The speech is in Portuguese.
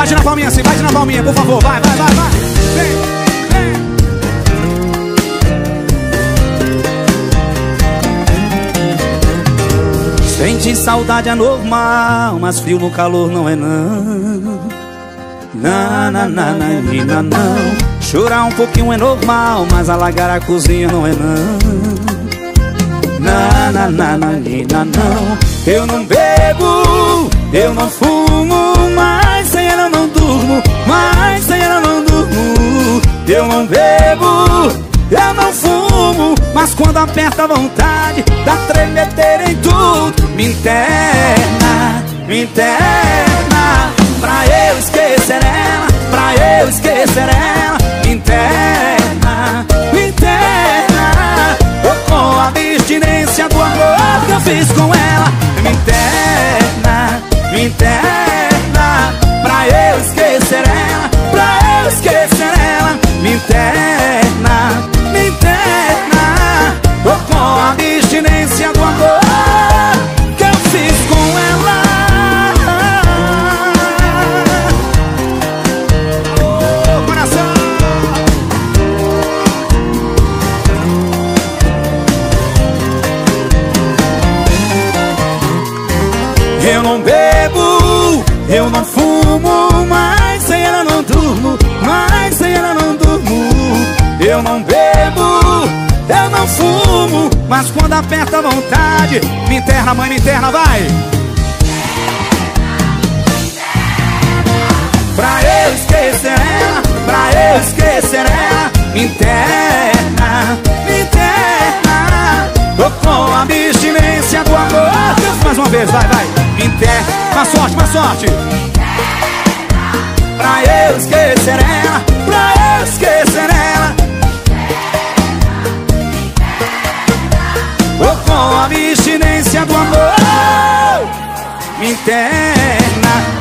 Bate na palminha assim, bate na palminha, por favor. Vai, vai, vai, vai. Vem. Sentir saudade é normal, mas frio no calor não é não. Na, na, na, na, não. Chorar um pouquinho é normal, mas alagar a cozinha não é não. Na, na, na, na, não Eu não bebo, eu não fumo Mas quando aperta a vontade Dá tremedeira em tudo. Me interna, me interna. Pra eu esquecer ela, pra eu esquecer ela. Me interna, me interna. Com a abstinência do amor que eu fiz com ela. Me interna, me interna Eu não bebo, eu não fumo, mas sem ela não durmo, mas sem ela não durmo. Eu não bebo, eu não fumo, mas quando aperta a vontade, me interna, mãe, me interna, vai. Pra eu esquecer ela, pra eu esquecer ela, me interna, vai, interna, má sorte, má sorte. Pra eu esquecer ela, pra eu esquecer ela. Tô com a abstinência do amor. Me interna.